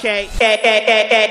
okay. Hey, hey, hey,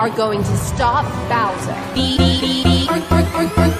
are going to stop Bowser. Beep, beep, beep, beep.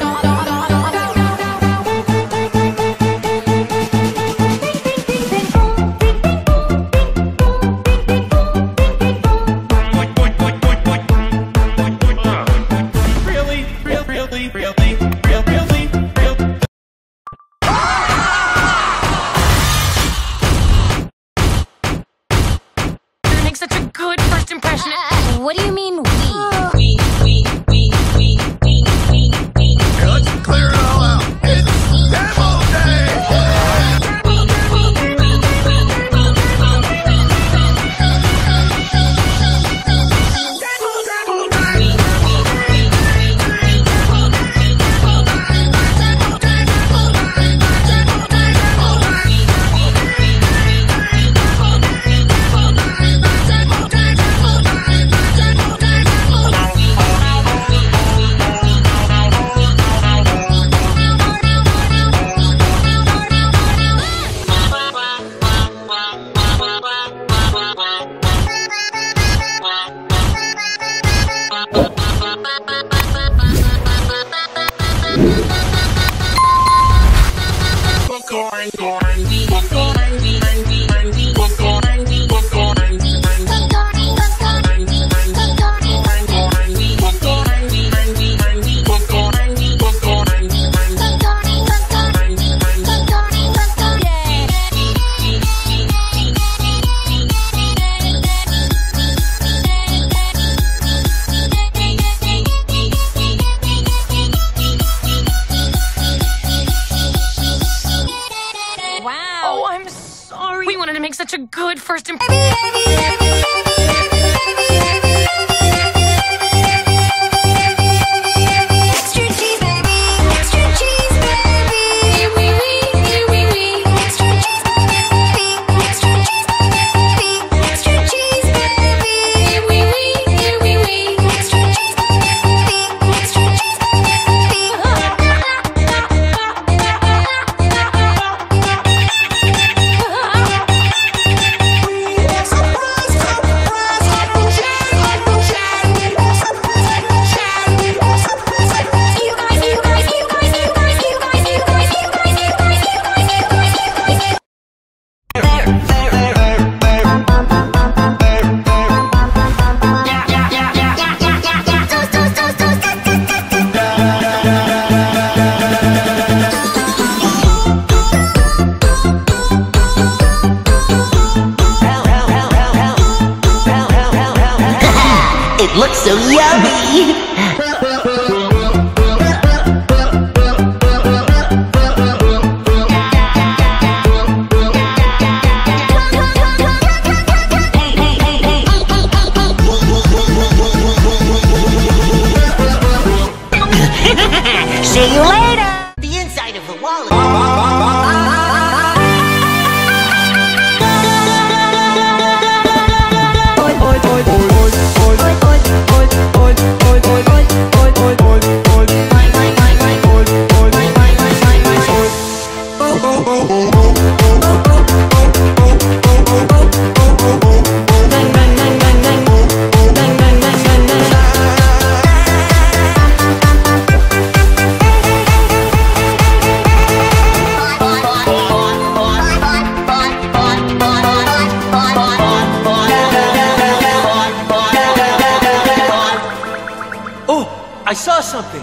good first impression. So yummy. See you later. I saw something.